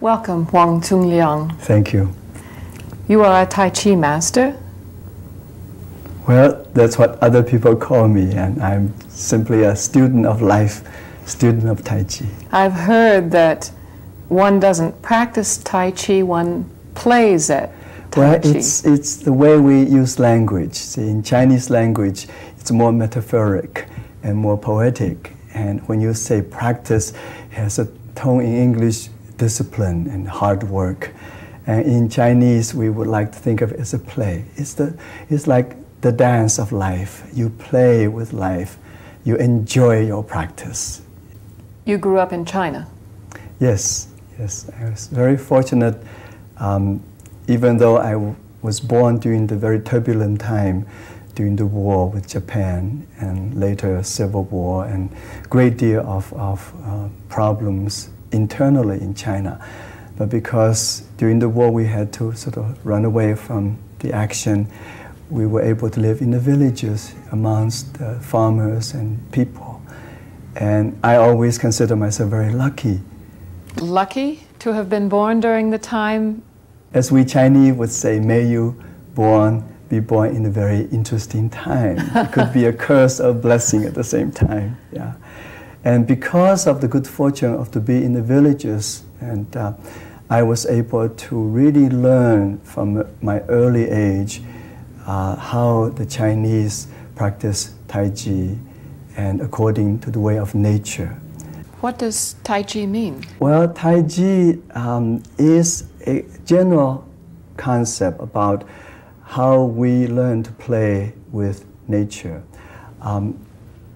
Welcome, Chungliang. Thank you. You are a Tai Chi master? Well, that's what other people call me, and I'm simply a student of life, student of Tai Chi. I've heard that one doesn't practice Tai Chi, one plays it. Tai well, Chi. it's, it's the way we use language. See, in Chinese language, it's more metaphoric and more poetic. And when you say practice, it has a tone in English, discipline and hard work. And in Chinese, we would like to think of it as a play. It's, the, it's like the dance of life. You play with life. You enjoy your practice. You grew up in China? Yes, yes. I was very fortunate, um, even though I was born during the very turbulent time during the war with Japan and later civil war and great deal of, of uh, problems internally in China. But because during the war we had to sort of run away from the action, we were able to live in the villages amongst the farmers and people. And I always consider myself very lucky. Lucky to have been born during the time? As we Chinese would say, may you born be born in a very interesting time. it could be a curse or a blessing at the same time. Yeah. And because of the good fortune of to be in the villages, and uh, I was able to really learn from my early age uh, how the Chinese practice Tai Chi and according to the way of nature. What does Tai Chi mean? Well, Tai Chi um, is a general concept about how we learn to play with nature. Um,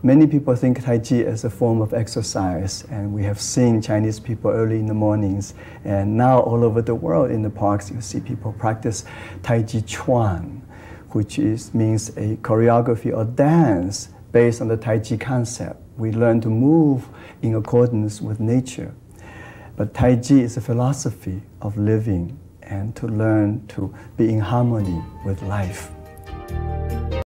many people think Tai Chi as a form of exercise, and we have seen Chinese people early in the mornings, and now all over the world in the parks you see people practice Tai Chi Chuan which is, means a choreography or dance based on the Tai Chi concept. We learn to move in accordance with nature. But Tai Chi is a philosophy of living and to learn to be in harmony with life.